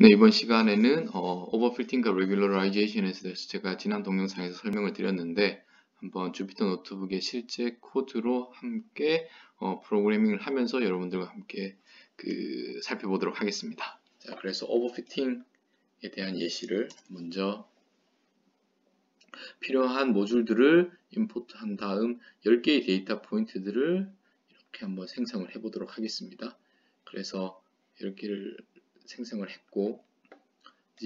네, 이번 시간에는 어, overfitting과 regularization에 대해서 제가 지난 동영상에서 설명을 드렸는데 한번 Jupyter Notebook의 실제 코드로 함께 어, 프로그래밍을 하면서 여러분들과 함께 그 살펴보도록 하겠습니다. 자, 그래서 overfitting에 대한 예시를 먼저 필요한 모듈들을 import한 다음 10개의 데이터 포인트들을 이렇게 한번 생성을 해 보도록 하겠습니다. 그래서 10개를 생성을 했고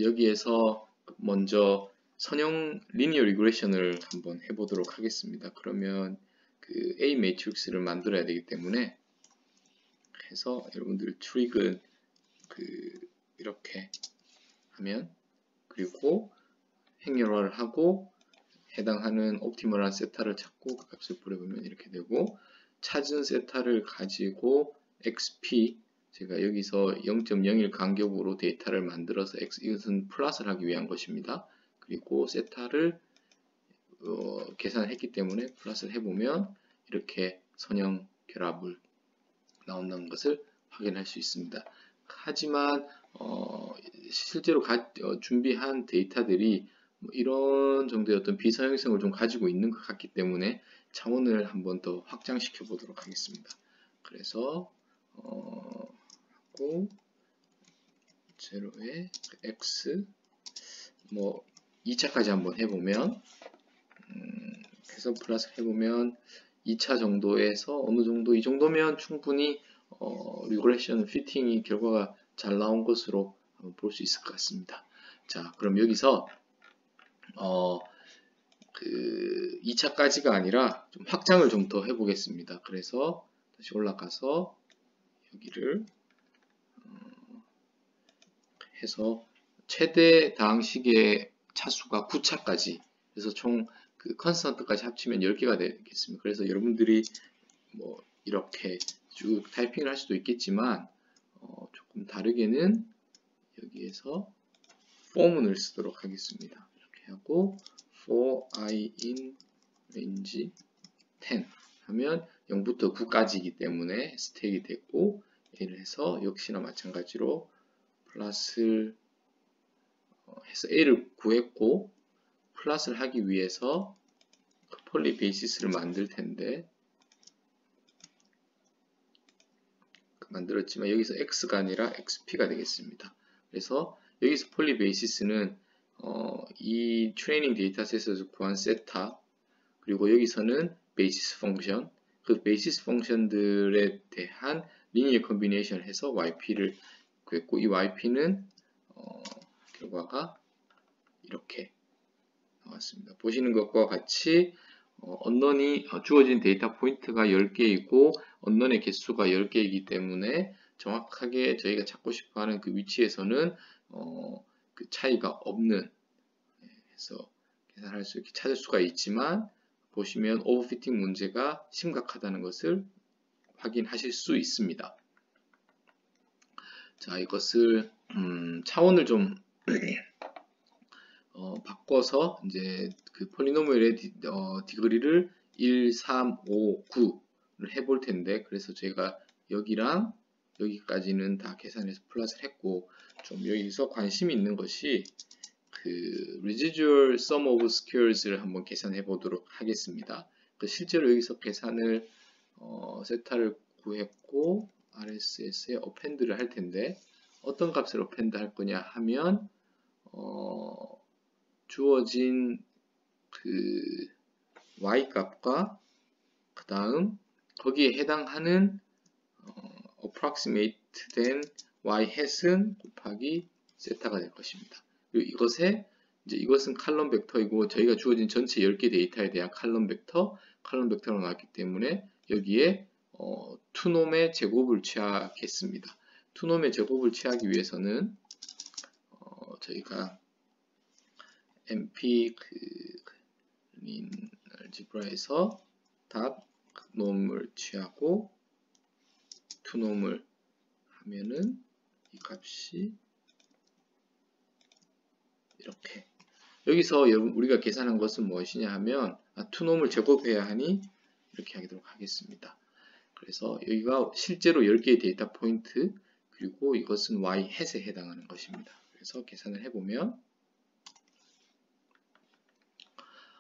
여기에서 먼저 선형 linear regression을 한번 해보도록 하겠습니다. 그러면 그 A 매트릭스를 만들어야 되기 때문에 해서 여러분들 트릭은 그 이렇게 하면 그리고 행렬화를 하고 해당하는 optimal한 세타를 찾고 그 값을 뿌려보면 이렇게 되고 찾은 세타를 가지고 xp 제가 여기서 0.01 간격으로 데이터를 만들어서 x 이것은 플러스를 하기 위한 것입니다. 그리고 세타를 어, 계산을 했기 때문에 플러스를 해보면 이렇게 선형 결합을 나온다는 것을 확인할 수 있습니다. 하지만 어, 실제로 가, 어, 준비한 데이터들이 뭐 이런 정도의 어떤 비사용성을 좀 가지고 있는 것 같기 때문에 차원을 한번 더 확장시켜 보도록 하겠습니다. 그래서 어, 하고 제로에 x 뭐 2차까지 한번 해보면 음, 해서 플러스 해보면 2차 정도에서 어느 정도 이 정도면 충분히 어, regression fitting이 결과가 잘 나온 것으로 볼 수 있을 것 같습니다. 자 그럼 여기서 어, 그 2차까지가 아니라 좀 확장을 좀 더 해보겠습니다. 그래서 다시 올라가서 여기를 해서 최대 당식의 차수가 9차까지 그래서 총 그 컨스턴트까지 합치면 10개가 되겠습니다. 그래서 여러분들이 뭐 이렇게 쭉 타이핑을 할 수도 있겠지만 어 조금 다르게는 여기에서 for문을 쓰도록 하겠습니다. 이렇게 하고 for i in range 10 하면 0부터 9까지이기 때문에 스택이 됐고 얘를 해서 역시나 마찬가지로 플러스를 어, 해서 a를 구했고 플러스를 하기 위해서 그 폴리 베이시스를 만들 텐데 만들었지만 여기서 x가 아니라 xp가 되겠습니다. 그래서 여기서 poly basis는 어, 이 training dataset에서 구한 세타 그리고 여기서는 basis function 그 basis function들에 대한 linear combination을 해서 yp를 구했고 이 yp는 어, 결과가 이렇게 나왔습니다. 보시는 것과 같이 어, 언론이 어, 주어진 데이터 포인트가 10개이고 언론의 개수가 10개이기 때문에 정확하게 저희가 찾고 싶어하는 그 위치에서는 어, 그 차이가 없는 해서 계산할 수 있게 찾을 수가 있지만 보시면 오버피팅 문제가 심각하다는 것을 확인하실 수 있습니다. 자, 이것을 음, 차원을 좀 어, 바꿔서 이제 그 폴리노멀의 디, 어, 디그리를 1, 3, 5, 9를 해볼 텐데 그래서 제가 여기랑 여기까지는 다 계산해서 플러스를 했고 좀 여기서 관심 있는 것이 그 residual sum of squares를 한번 계산해 보도록 하겠습니다. 그 실제로 여기서 계산을 어, 세타를 구했고 RSS에 append를 할 텐데 어떤 값을 append 할 거냐 하면 어, 주어진 그 y 값과 그 다음 거기에 해당하는 어, approximate 된 y 햇은 곱하기 세타가 될 것입니다. 그리고 이것에 이제 이것은 칼럼 벡터이고 저희가 주어진 전체 10개 데이터에 대한 칼럼 벡터, 칼럼 벡터로 나왔기 때문에 여기에 어, 투놈의 제곱을 취하겠습니다. 투놈의 제곱을 취하기 위해서는 어, 저희가 mp 그린 알지브라에서 답 놈을 취하고 투놈을 하면은 이 값이 이렇게 여기서 우리가 계산한 것은 무엇이냐 하면 아, 투놈을 제곱해야 하니 이렇게 하도록 하겠습니다. 그래서 여기가 실제로 10개의 데이터 포인트 그리고 이것은 y 햇에 해당하는 것입니다. 그래서 계산을 해보면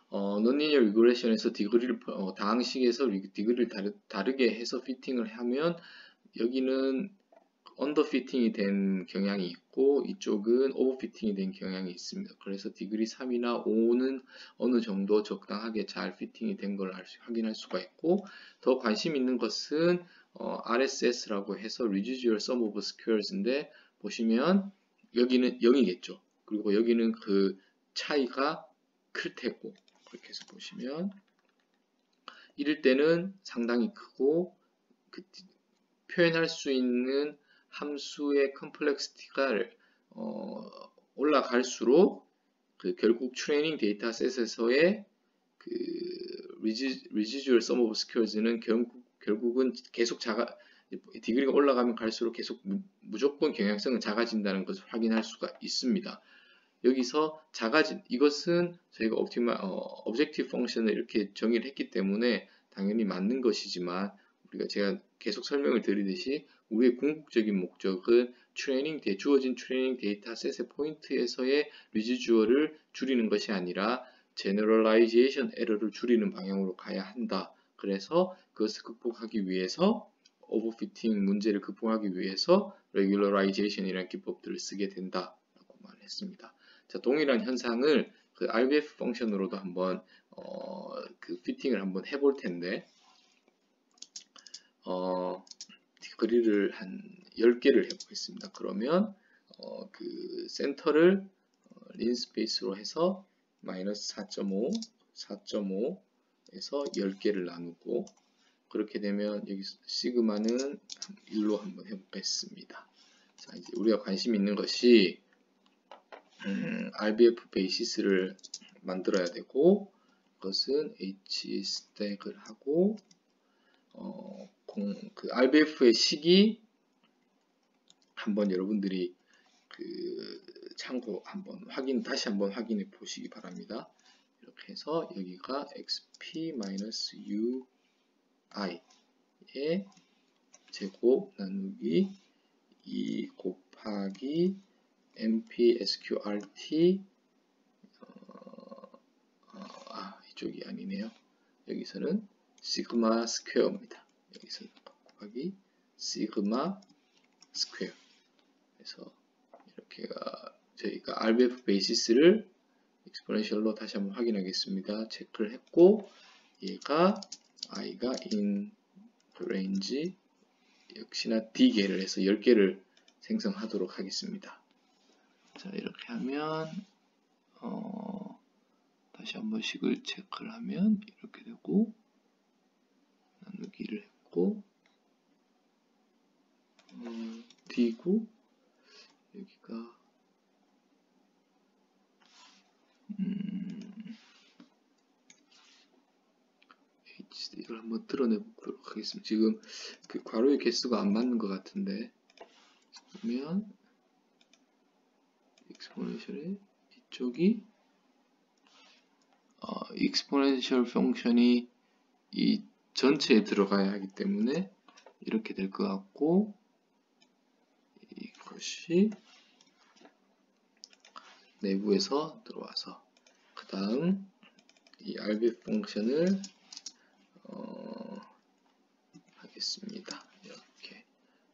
어, nonlinear regression에서 degree를 어, 다항식에서 degree를 다르, 다르게 해서 fitting을 하면 여기는 under fitting이 된 경향이 있고 이쪽은 over fitting이 된 경향이 있습니다. 그래서 degree 3이나 5는 어느 정도 적당하게 잘 fitting이 된 걸 확인할 수가 있고 더 관심 있는 것은 어, RSS라고 해서 Residual Sum of Squares인데 보시면 여기는 0이겠죠. 그리고 여기는 그 차이가 클 테고 그렇게 해서 보시면 이럴 때는 상당히 크고 그 표현할 수 있는 함수의 complexity가 어, 올라갈수록 그 결국 training dataset에서의 그 residual sum of squares는 결국, 결국은 계속 작아 degree가 올라가면 갈수록 계속 무, 조건 경향성은 작아진다는 것을 확인할 수가 있습니다. 여기서 작아진 이것은 저희가 optima 어, objective 펑션을 이렇게 정의를 했기 때문에 당연히 맞는 것이지만 우리가 제가 계속 설명을 드리듯이 우리의 궁극적인 목적은 트레이닝 데 주어진 training dataset의 포인트에서의 residual을 줄이는 것이 아니라 generalization error를 줄이는 방향으로 가야 한다. 그래서 그것을 극복하기 위해서 overfitting 문제를 극복하기 위해서 regularization이라는 기법들을 쓰게 된다라고 말했습니다. 자, 동일한 현상을 그 RBF 펑션으로도 한번 어, 그 fitting을 한번 해볼 텐데 어, degree를 한 10개를 해보겠습니다. 그러면 어, 그 센터를 어, linspace로 해서 마이너스 4.5, 4.5에서 10개를 나누고 그렇게 되면 여기 시그마는 1로 한번 해보겠습니다. 자, 이제 우리가 관심 있는 것이 음, RBF basis를 만들어야 되고 그것은 hstack을 하고 어, 공, 그 RBF의 시기 한번 여러분들이 그 참고 한번 확인 다시 한번 확인해 보시기 바랍니다. 이렇게 해서 여기가 xp-ui의 제곱 나누기 2 곱하기 mpsqrt 어, 어, 아 이쪽이 아니네요. 여기서는 시그마 square입니다. 여기서 곱하기 시그마 square 그래서 이렇게가 저희가 RBF 베이시스를 익스포넨셜로 다시 한번 확인하겠습니다. 체크를 했고 얘가 i가 in range 역시나 d개를 해서 10개를 생성하도록 하겠습니다. 자 이렇게 하면 어, 다시 한번 식을 체크를 하면 이렇게 되고 나누기를 했고 어, D고 여기가 음, HD를 한번 드러내 보도록 하겠습니다. 지금 그 괄호의 개수가 안 맞는 것 같은데 보면 익스포넨셜의 이쪽이 어, 익스포넨셜 펑션이 이 전체에 들어가야 하기 때문에 이렇게 될 것 같고 이것이 내부에서 들어와서 그 다음 이 RB 펑션을 어, 하겠습니다. 이렇게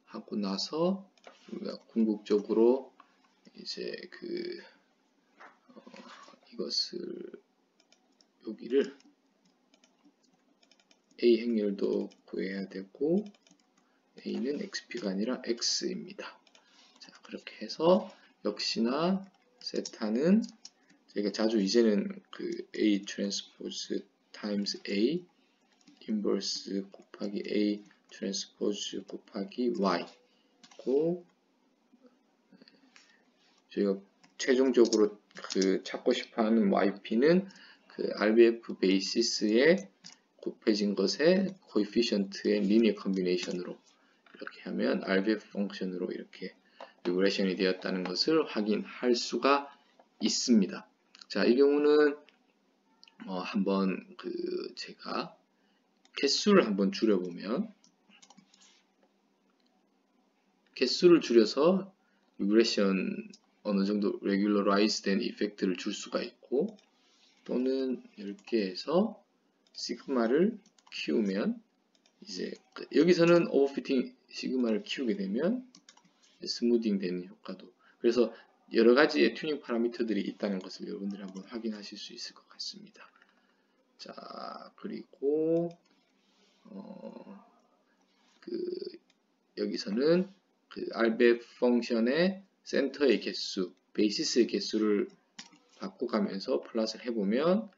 하고 나서 우리가 궁극적으로 이제 그 어, 이것을 여기를 A 행렬도 구해야 되고 A는 XP가 아니라 X입니다. 자 그렇게 해서 역시나 세타는 저희가 자주 이제는 그 A 트랜스포즈 times A inverse 곱하기 A transpose 곱하기 Y 고 저희가 최종적으로 그 찾고 싶어하는 YP는 그 RBF basis의 곱해진 것의 coefficient의 linear combination으로 이렇게 하면 RBF 펑션으로 이렇게 regression이 되었다는 것을 확인할 수가 있습니다. 자, 이 경우는 어, 한번 그 제가 개수를 한번 줄여보면 개수를 줄여서 regression 어느 정도 regularize 된 effect를 줄 수가 있고 또는 이렇게 해서 시그마를 키우면 이제 그 여기서는 overfitting 시그마를 키우게 되면 smoothing 되는 효과도 그래서 여러 가지의 튜닝 파라미터들이 있다는 것을 여러분들이 한번 확인하실 수 있을 것 같습니다. 자 그리고 어, 그 여기서는 그 RBF 펑션의 센터의 개수, basis의 개수를 바꿔가면서 plot을 해보면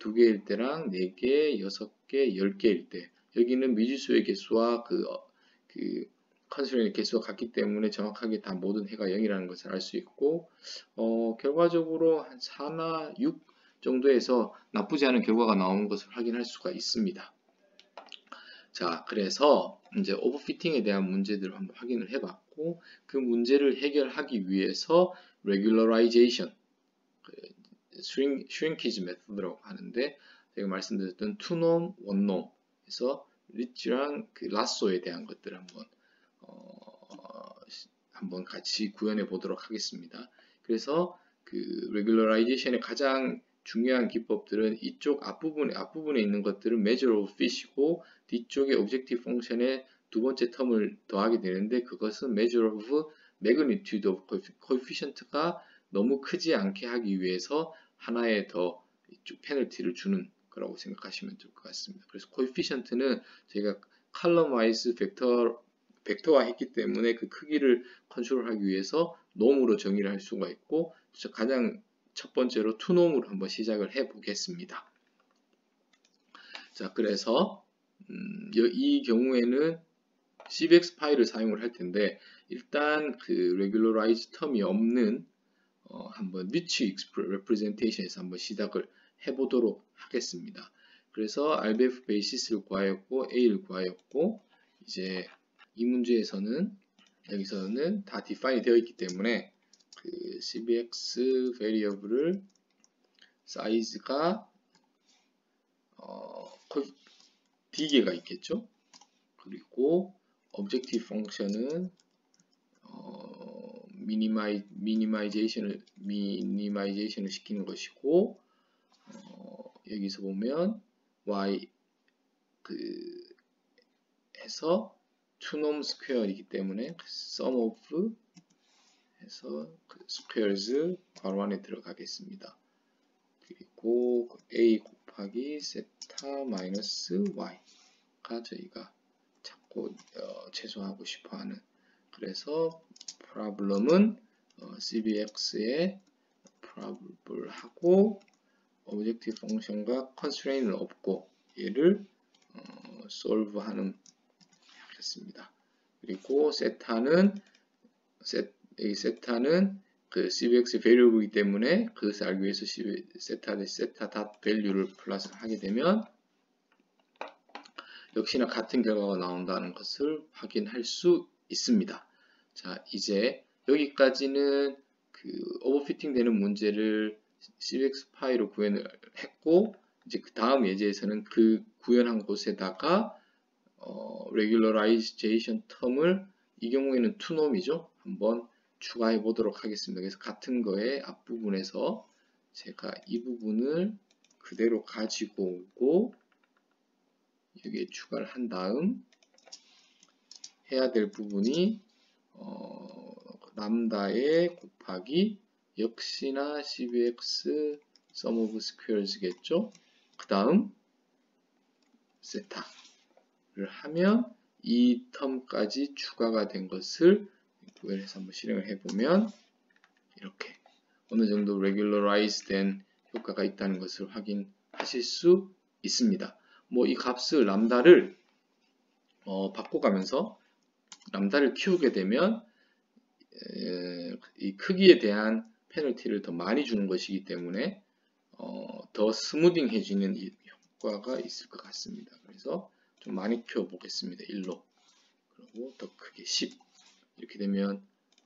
두 개일 때랑 네 개, 여섯 개, 열 개일 때 여기는 미지수의 개수와 그, 어, 그 constraint의 개수가 같기 때문에 정확하게 다 모든 해가 0이라는 것을 알 수 있고 어, 결과적으로 한 4나 6 정도에서 나쁘지 않은 결과가 나오는 것을 확인할 수가 있습니다. 자, 그래서 이제 overfitting에 대한 문제들을 한번 확인을 해봤고 그 문제를 해결하기 위해서 regularization, shrink, shrinkage method라고 하는데 제가 말씀드렸던 투놈, 원놈에서 리치랑 그 라쏘에 대한 것들 한번 어, 한번 같이 구현해 보도록 하겠습니다. 그래서 그 regularization의 가장 중요한 기법들은 이쪽 앞부분에 앞부분에 있는 것들은 measure of fit이고 뒤쪽에 objective function에 두 번째 텀을 더하게 되는데 그것은 measure of magnitude of coefficient가 너무 크지 않게 하기 위해서 하나의 더 이쪽 페널티를 주는 거라고 생각하시면 될 것 같습니다. 그래서 coefficient는 저희가 column wise 벡터 벡터화 했기 때문에 그 크기를 컨트롤하기 위해서 놈으로 정의를 할 수가 있고 가장 첫 번째로 투놈으로 한번 시작을 해 보겠습니다. 자, 그래서 음, 이 경우에는 cbx 파일을 사용을 할 텐데 일단 그 regularize 텀이 없는 어, 한번 rich representation에서 한번 시작을 해보도록 하겠습니다. 그래서 RBF 베이시스를 구하였고 A를 구하였고 이제 이 문제에서는 여기서는 다 define 되어 있기 때문에 그 cbx variable을 사이즈가 어, d개가 있겠죠. 그리고 objective function은 어, minimi minimization을 minimization을 시키는 것이고 어, 여기서 보면 y 그 해서 two norm square이기 때문에 sum of 해서 그 squares 괄호 안에 들어가겠습니다. 그리고 a 곱하기 세타 마이너스 y가 저희가 찾고 어, 최소화하고 싶어 하는 그래서 problem은 어, cbx에 probable을 하고 objective function과 constraint을 없고 얘를 어, solve하는 하겠습니다. 그리고 세타는 셋이 세타는 그 cbx variable이기 때문에 그것을 알기 위해서 세타 대 세타 닷 value를 플러스 하게 되면 역시나 같은 결과가 나온다는 것을 확인할 수 있습니다. 자, 이제 여기까지는 그 오버피팅 되는 문제를 cbx 파일로 구현을 했고 이제 그 다음 예제에서는 그 구현한 곳에다가 어, regularization 텀을 이 경우에는 투놈이죠. 한번 추가해 보도록 하겠습니다. 그래서 같은 거에 앞부분에서 제가 이 부분을 그대로 가지고 오고 여기에 추가를 한 다음 해야 될 부분이 어, 람다에 곱하기 역시나 cbx sum of squares겠죠. 그 다음 세타를 하면 이 텀까지 추가가 된 것을 구현해서 한번 실행을 해보면 이렇게 어느 정도 regularize 된 효과가 있다는 것을 확인하실 수 있습니다. 뭐 이 값을 람다를 어, 바꿔가면서 람다를 키우게 되면 에, 이 크기에 대한 페널티를 더 많이 주는 것이기 때문에 어, 더 smoothing 해지는 효과가 있을 것 같습니다. 그래서 좀 많이 키워 보겠습니다. 1로 그리고 더 크게 10 이렇게 되면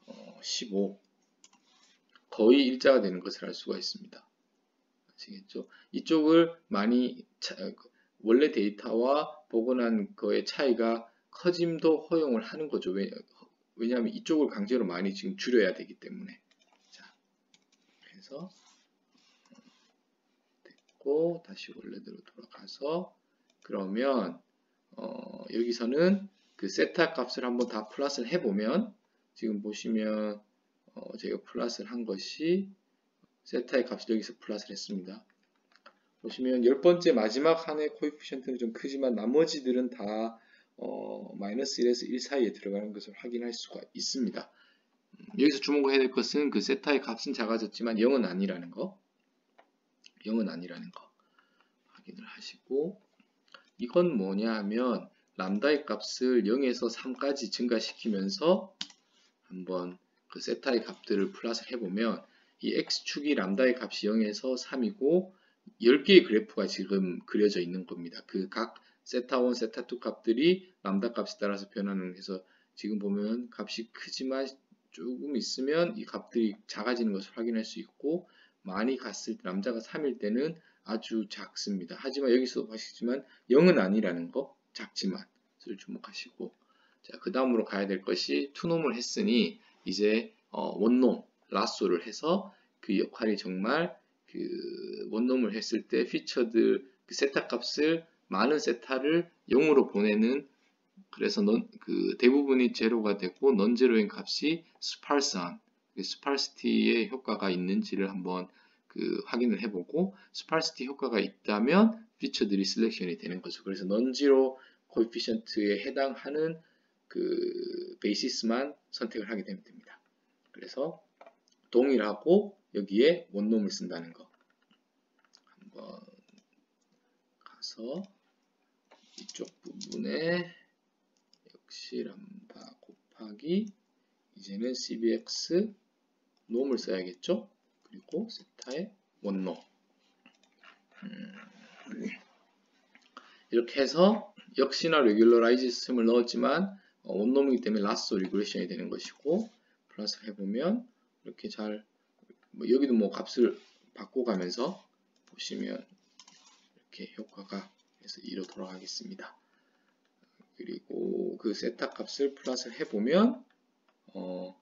어, 15 거의 일자가 되는 것을 알 수가 있습니다. 아시겠죠? 이쪽을 많이 차, 원래 데이터와 복원한 거의 차이가 커짐도 허용을 하는 거죠. 왜, 왜냐하면 이쪽을 강제로 많이 지금 줄여야 되기 때문에 자 그래서 됐고 다시 원래대로 돌아가서 그러면 어, 여기서는 그 세타 값을 한번 다 플러스를 해보면 지금 보시면 어, 제가 플러스를 한 것이 세타의 값을 여기서 플러스를 했습니다. 보시면 열 번째 마지막 한의 코이피션트는 좀 크지만 나머지들은 다 어, 마이너스 1에서 1 사이에 들어가는 것을 확인할 수가 있습니다. 음, 여기서 주목해야 될 것은 그 세타의 값은 작아졌지만 0은 아니라는 거 0은 아니라는 거 확인을 하시고 이건 뭐냐 하면 람다의 값을 0에서 3까지 증가시키면서 한번 그 세타의 값들을 플러스 해보면 이 x축이 람다의 값이 0에서 3이고 10개의 그래프가 지금 그려져 있는 겁니다. 그 각 세타1, 세타2 값들이 람다 값에 따라서 변하는 해서 지금 보면 값이 크지만 조금 있으면 이 값들이 작아지는 것을 확인할 수 있고 많이 갔을 때 람다가 3일 때는 아주 작습니다. 하지만 여기서도 보시지만 0은 아니라는 거 작지만 을 주목하시고 자, 그 다음으로 가야 될 것이 투놈을 했으니 이제 어, 원놈 라쏘를 해서 그 역할이 정말 그 원놈을 했을 때 피처들 그 세타 값을 많은 세타를 0으로 보내는 그래서 non, 그 대부분이 zero가 되고 nonzero인 값이 sparse한 sparsity의 효과가 있는지를 한번 그 확인을 해보고 sparsity 효과가 있다면 feature들이 selection이 되는 거죠. 그래서 nonzero coefficient에 해당하는 그 basis만 선택을 하게 되면 됩니다. 그래서 동일하고 여기에 one norm을 쓴다는 거 한번 가서 이쪽 부분에 역시 람다 곱하기 이제는 cbx 놈을 써야겠죠? 그리고 세타의 one norm 음, 이렇게 해서 역시나 regularization term을 넣었지만 어, one norm이기 때문에 lasso regression이 되는 것이고 plot 해보면 이렇게 잘 뭐 여기도 뭐 값을 바꿔가면서 보시면 이렇게 효과가 해서 2로 돌아가겠습니다. 그리고 그 세타 값을 플러스 해보면 어,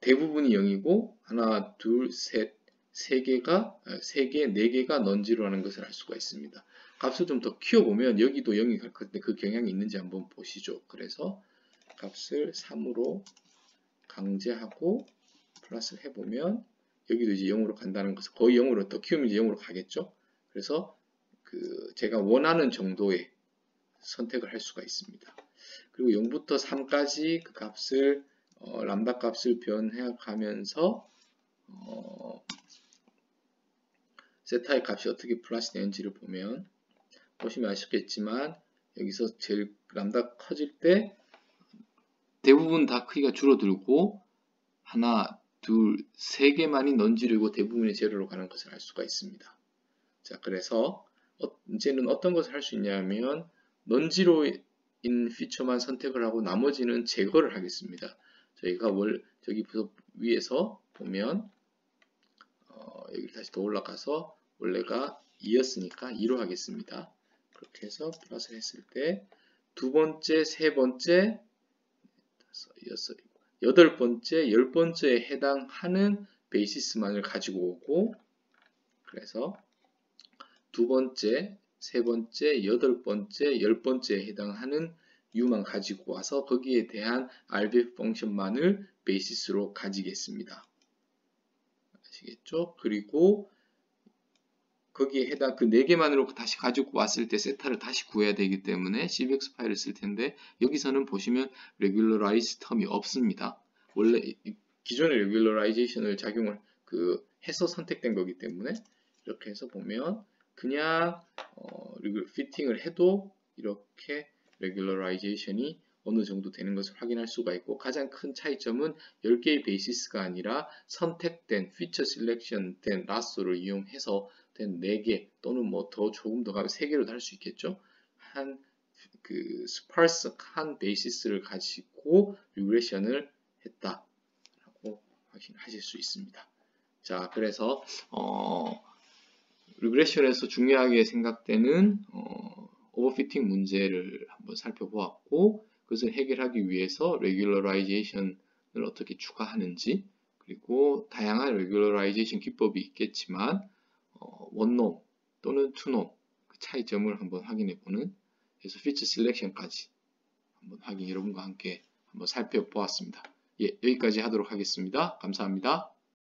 대부분이 0이고 하나, 둘, 셋, 세 개가 세 개, 네 개가 넌지로라는 것을 알 수가 있습니다. 값을 좀 더 키워보면 여기도 0이 갈 건데 그 경향이 있는지 한번 보시죠. 그래서 값을 3으로 강제하고 플러스 해보면 여기도 이제 0으로 간다는 것을 거의 0으로 더 키우면 이제 0으로 가겠죠. 그래서 그 제가 원하는 정도의 선택을 할 수가 있습니다. 그리고 0부터 3까지 그 값을 어, 람다 값을 변해 가면서 어, 세타의 값이 어떻게 플러스 되는지를 보면 보시면 아시겠지만 여기서 제일 람다 커질 때 대부분 다 크기가 줄어들고 하나, 둘, 세 개만이 넌지르고 대부분이 제로로 가는 것을 알 수가 있습니다. 자, 그래서 어, 이제는 어떤 것을 할 수 있냐면 넌지로인 피처만 선택을 하고 나머지는 제거를 하겠습니다. 저희가 월 저기 위에서 보면 어, 여기 다시 더 올라가서 원래가 2였으니까 2로 하겠습니다. 그렇게 해서 플러스 했을 때 두 번째, 세 번째, 다섯, 여섯, 여덟 번째, 열 번째에 해당하는 베이시스만을 가지고 오고 그래서 두 번째, 세 번째, 여덟 번째, 열 번째에 해당하는 U만 가지고 와서 거기에 대한 RBF 펑션만을 베이시스로 가지겠습니다. 아시겠죠? 그리고 거기에 해당 그 4개만으로 다시 가지고 왔을 때 세타를 다시 구해야 되기 때문에 cbx 파일을 쓸 텐데 여기서는 보시면 regularize 텀이 없습니다. 원래 기존의 regularization 을 작용을 그 해서 선택된 거기 때문에 이렇게 해서 보면 그냥 어, 피팅을 해도 이렇게 regularization이 어느 정도 되는 것을 확인할 수가 있고 가장 큰 차이점은 10개의 basis가 아니라 선택된 feature selection 된 lasso를 이용해서 된 4개 또는 뭐 더 조금 더 가면 3개로도 할 수 있겠죠. 한 그 sparse한 basis를 가지고 regression을 했다라고 확인하실 수 있습니다. 자, 그래서 어 regression에서 중요하게 생각되는 어 overfitting 문제를 한번 살펴보았고 그것을 해결하기 위해서 regularization 을 어떻게 추가하는지 그리고 다양한 regularization 기법이 있겠지만 어, 원놈 또는 투놈 그 차이점을 한번 확인해 보는 그래서 feature selection까지 한번 확인 여러분과 함께 한번 살펴보았습니다. 예, 여기까지 하도록 하겠습니다. 감사합니다.